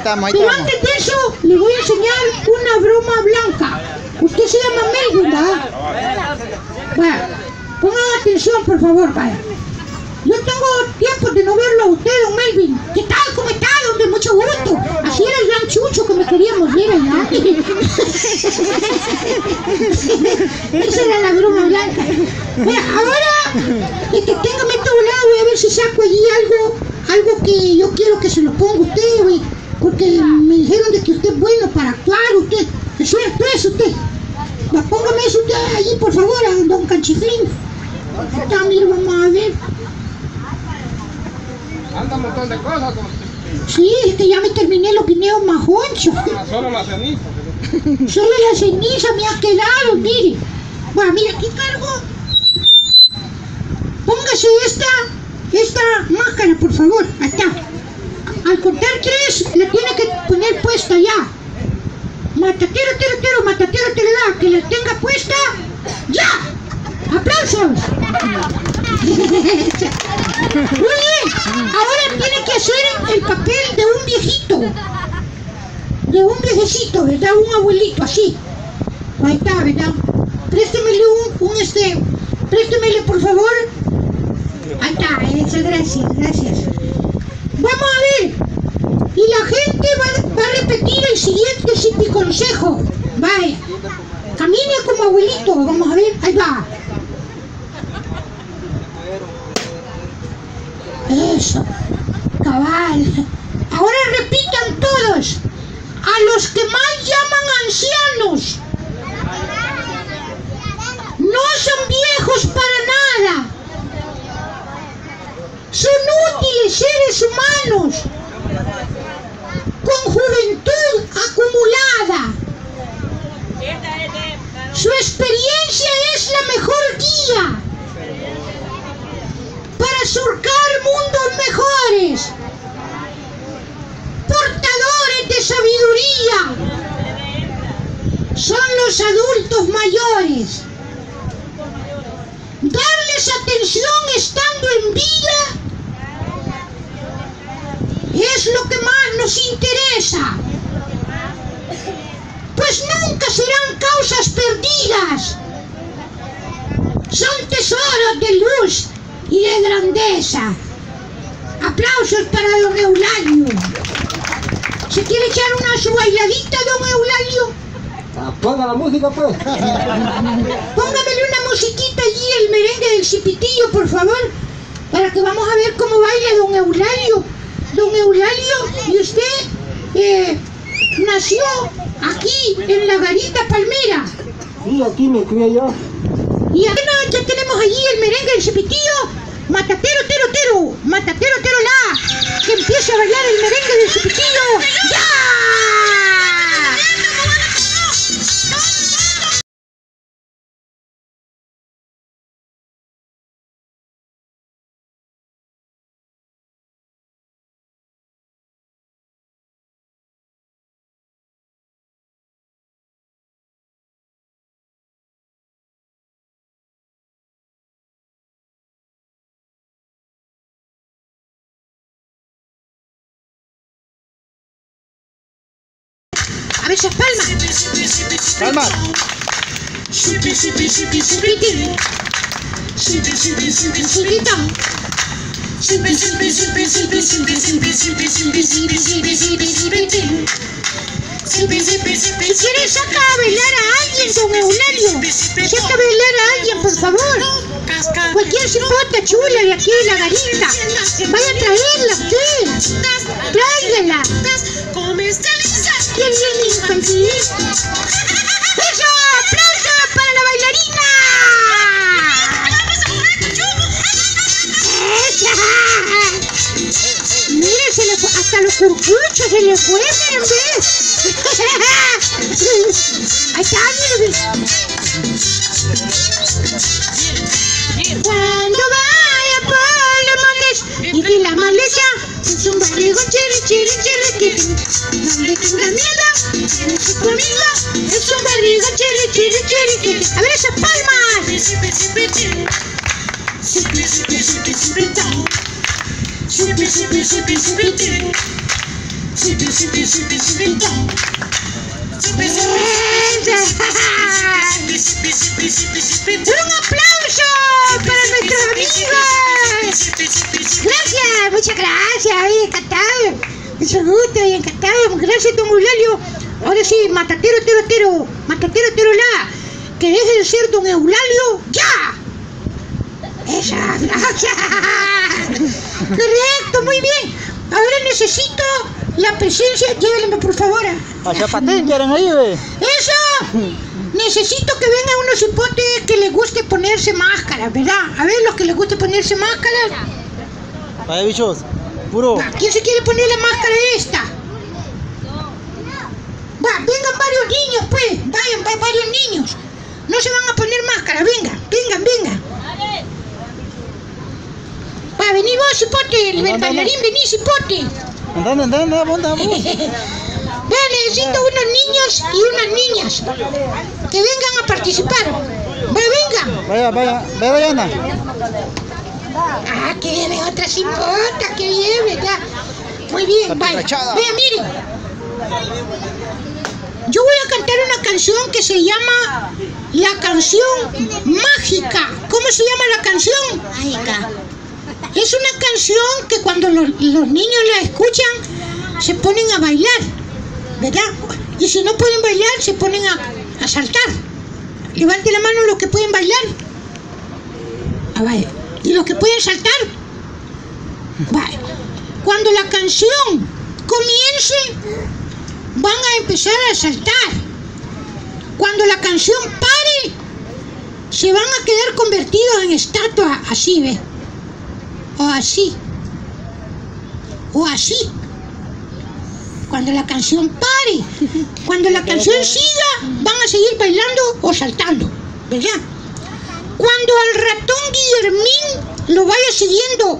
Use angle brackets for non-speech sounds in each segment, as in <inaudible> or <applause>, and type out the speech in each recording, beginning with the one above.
estamos, ahí Pero estamos. antes de eso, le voy a enseñar una broma blanca. Usted se llama Melvin, ¿verdad? Vaya, pongan atención, por favor, vaya. Yo tengo tiempo de no verlo a usted, don Melvin. ¿Qué tal? ¿Cómo está, hombre? Mucho gusto. Así era el gran chucho que me queríamos ver allá. <laughs> Esa era la broma blanca. Mira, ahora, este, téngame esto volado, voy a ver si saco allí algo, algo que yo quiero que se lo ponga usted, güey. Porque me dijeron de que usted es bueno para actuar, usted. Es, tú es usted. Póngame eso usted allí, por favor, a don Canchiflín. Está, mira, vamos a ver. Anda un montón de cosas, como Sí, es que ya me terminé los guineos majonchos. solo la ceniza. Solo la ceniza me ha quedado, mire. Bueno, mira, aquí cargo. Póngase esta, esta máscara, por favor. Ahí está. Al contar tres, la tiene que poner puesta ya. Matatero, tero, tero, matatero, tero, da. Que la tenga puesta. ¡Ya! ¡Aplausos! <laughs> Muy bien. Ahora tiene que hacer el papel de un viejito de un viejecito, ¿verdad? Un abuelito, así. Ahí está, ¿verdad? Préstemele un, un este, préstemele por favor. Ahí está, esa, gracias, gracias. Vamos a ver. Y la gente va, a repetir el siguiente sipi consejo. Vaya. Camine como abuelito, vamos a ver, ahí va. Eso, cabal. Ahora repitan todos. A los que más llaman ancianos. No son viejos para nada. Son útiles seres humanos. Con juventud acumulada. Su experiencia es la mejor guía para surcar mundos mejores portadores de sabiduría son los adultos mayores. Darles atención estando en vida es lo que más nos interesa. Pues nunca serán causas perdidas. Son tesoros de luz y de grandeza. Aplausos para don Eulalio. ¿Se quiere echar una su bailadita, don Eulalio? Ah, Ponga la música pues. Póngamele una musiquita allí, el merengue del cipitillo, por favor, para que vamos a ver cómo baila don Eulalio. Don Eulalio, y usted eh, nació aquí, en la garita Palmera. Sí, aquí me crié yo. Y acá ya tenemos allí el merengue del cipitillo. Matatero, tero, tero, matatero, tero, la. Que empiece a bailar el merengue del cipitillo. ¡Ya! Esas palmas. Si quieres saca a bailar a alguien, don Eulalio. Saca a bailar a alguien, por favor. Cualquier cipota chula de aquí la garita. Vaya a traerla usted. Tráigala. ¿Quién viene infantil? ¡Eso! ¡Aplauso para la bailarina! Mire, se le fue, hasta los curcuchos se le fue, miren. Ahí está, miren. Cuando vaya por los montes y que la maleza es un barrigo chiri chiri chiri chiri canela, comida, eso barriga, chiri, chiri, chiri, chiri. A ver esas palmas. ¡Un aplauso para nuestros amigos! Gracias, muchas gracias, encantado. Mucho gusto, bien encantado. Gracias, don Eulalio. Ahora sí, matatero, tero, tero. Matatero, tero, la. Que deje de ser don Eulalio, ya. Esa, gracias. <laughs> Correcto, muy bien. Ahora necesito la presencia, llévenme por favor. A Chapatín quieren ahí, ve. ¡Eso! Necesito que vengan unos hipotes que les guste ponerse máscaras, ¿verdad? A ver, los que les guste ponerse máscaras. Vaya bichos. Puro. Va, ¿Quién se quiere poner la máscara esta? Va, vengan varios niños, pues. Vayan, va- varios niños. No se van a poner máscara, vengan, vengan, vengan. Va, vení vos, hipote, el bailarín, vení, hipote. Andando, andando, vamos. Vean, <laughs> necesito unos niños y unas niñas que vengan a participar. Va, vengan. Vaya, vaya, vaya, Diana. Ah, que viene otra cipota, que bien, ¿verdad? Muy bien, vaya. Vean, miren. Yo voy a cantar una canción que se llama La canción mágica. ¿Cómo se llama la canción? Mágica. Es una canción que cuando los, los niños la escuchan se ponen a bailar, ¿verdad? Y si no pueden bailar, se ponen a, a saltar. Levante la mano los que pueden bailar. Ah, vaya. ¿Y los que pueden saltar? Vale. Cuando la canción comience, van a empezar a saltar. Cuando la canción pare, se van a quedar convertidos en estatuas, así, ¿ves? O así. O así. Cuando la canción pare, cuando la <laughs> canción siga, van a seguir bailando o saltando, ¿verdad? Cuando al ratón Guillermín lo vaya siguiendo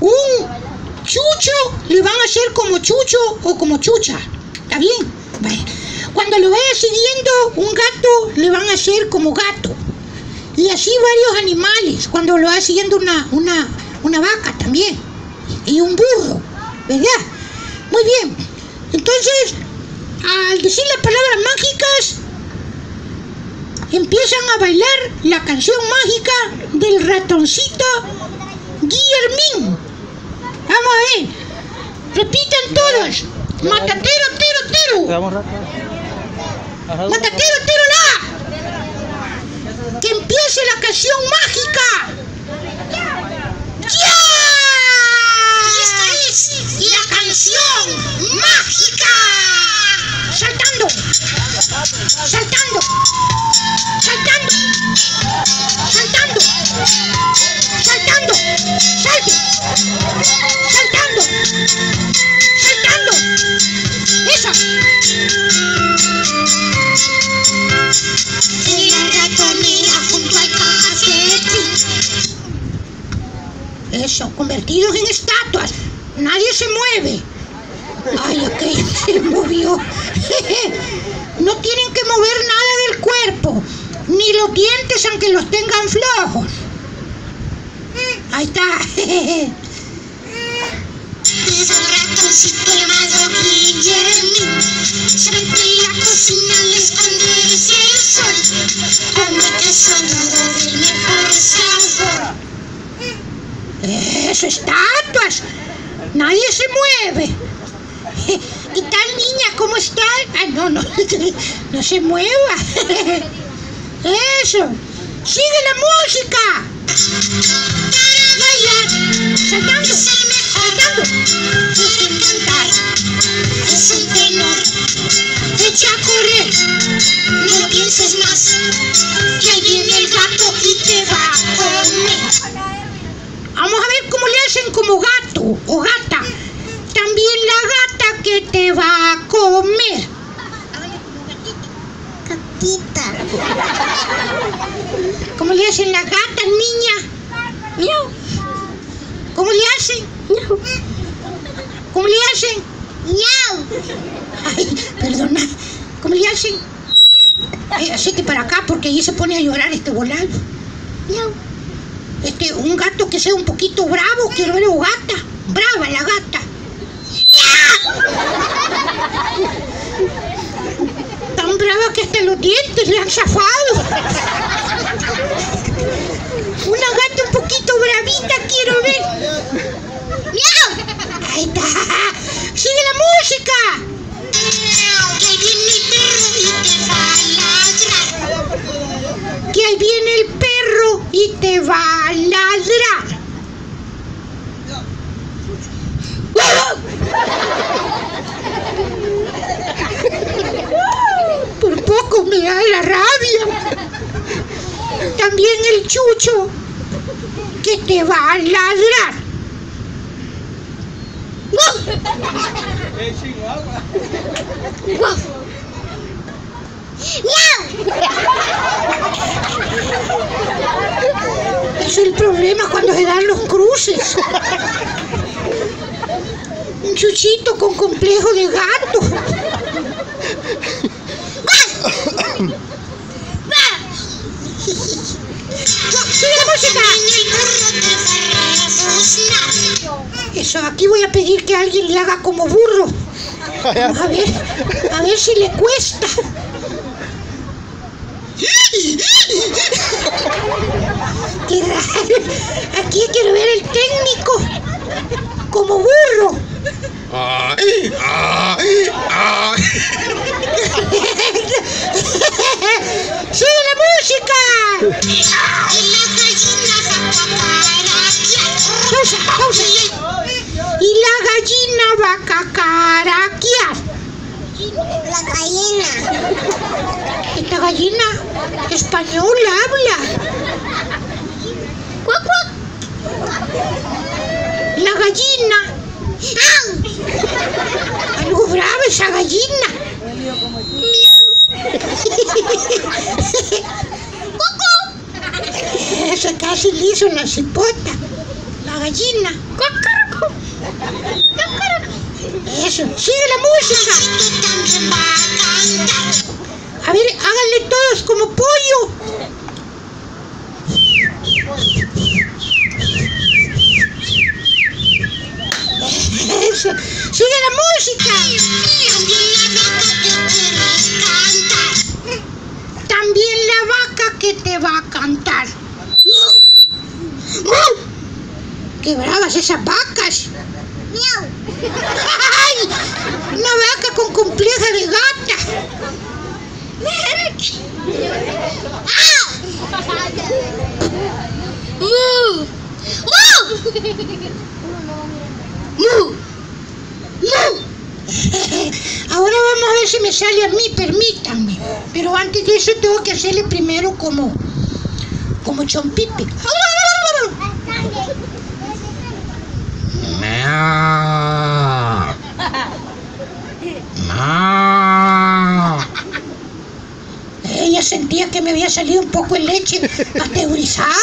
un chucho, le van a hacer como chucho o como chucha. ¿Está bien? Cuando lo vaya siguiendo un gato, le van a hacer como gato. Y así varios animales. Cuando lo va siguiendo una, una, una vaca también. Y un burro. ¿Verdad? Muy bien. Entonces, al decir las palabras mágicas, empiezan a bailar la canción mágica del ratoncito Guillermín. Vamos a ver. Repitan todos. Matatero, tero, tero. Matatero, tero, la. Que empiece la canción mágica. ¡Ya! Y esta es la canción mágica. Saltando. Saltando. Saltando. Saltando. Saltando. Salte. Saltando. Saltando. En la junto al. Eso, convertidos en estatuas. Nadie se mueve. Ay, aquella <laughs> se movió. <laughs> No tienen que mover nada del cuerpo, ni los dientes aunque los tengan flojos. Ahí está. Que la cocina el sol. Del mejor sabor. Eso, estatuas. Nadie se mueve. ¿Qué tal, niña? ¿Cómo está? Ay, no, no, <laughs> no se mueva. <laughs> Eso. Sigue la música. Saltando. Saltando. Es un tenor. Echa a correr. No pienses más. Que ahí viene el gato y te va a comer. Vamos a ver cómo le hacen como gato o gata. Que te va a comer. Gatita. ¿Cómo le hacen la gata, niña? Miau. ¿Cómo le hacen? Miau. ¿Cómo le hacen? Miau. Ay, perdona. ¿Cómo le hacen? Eh, hacete para acá porque ahí se pone a llorar este volado. Miau. Este, un gato que sea un poquito bravo, quiero ver gata. Brava la gata. Tan brava que hasta los dientes le han zafado. Una gata un poquito bravita quiero ver. Miau. Ahí está. Sigue la música. Que viene el perro y te va a ladrar. Que ahí viene el perro y te va a ladrar. Por poco me da la rabia. También que te va a ladrar. Miau. Es el problema cuando se dan los cruces. Un chuchito con complejo de gato. ¡Sigue la música! Eso, aquí voy a pedir que alguien le haga como burro. Vamos a ver, a ver si le cuesta. Qué raro. Aquí quiero ver el técnico. Como burro. Ay, ay, ay. <laughs> ¡Sigue la música! Gallina va a cacaraquear. La gallina. Esta gallina española habla. Cuac, cuac. La gallina. ¡Au! Algo brava esa gallina. <laughs> Eso casi le hizo una cipota. La gallina. Cocoroco. Eso, sigue la música. A ver, háganle todos como pollo. Eso, sigue la música. También la vaca que te va a cantar. También la vaca que te va a cantar. ¡Qué bravas esas vacas! Miau. ¡Ay! Una vaca con compleja de gata. Ahora vamos a ver si me sale a mí, permítanme. Pero antes de eso tengo que hacerle primero como, como chompipe. Sentía que me había salido un poco de leche <laughs> pasteurizada.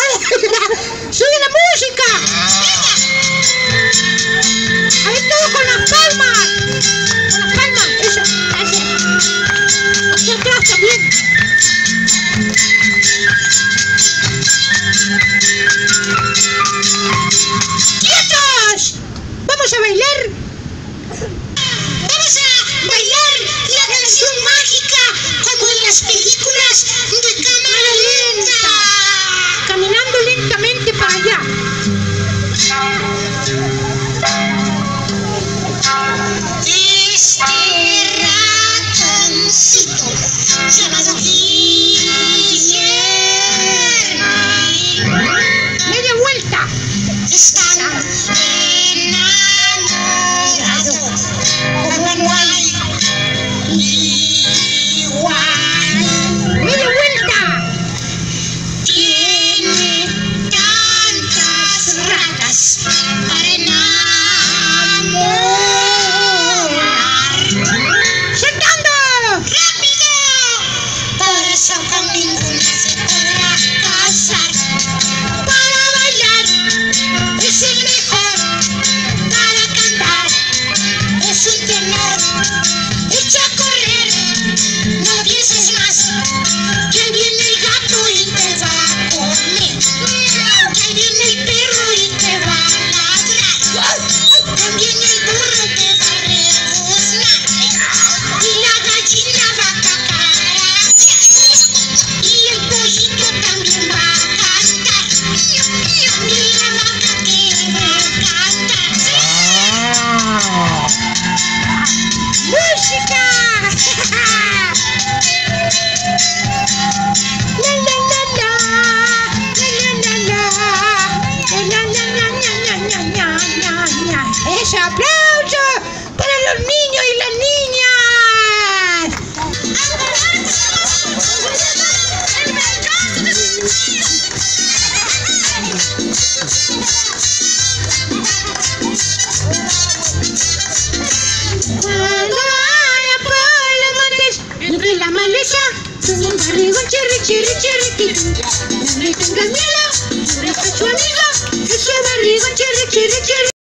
niñas. ¡Ese aplauso para los niños y las niñas! Cuando Ana Paula Montes entre la maleza, su barrigo cherry, cherry, cherry, No le tengas miedo, no le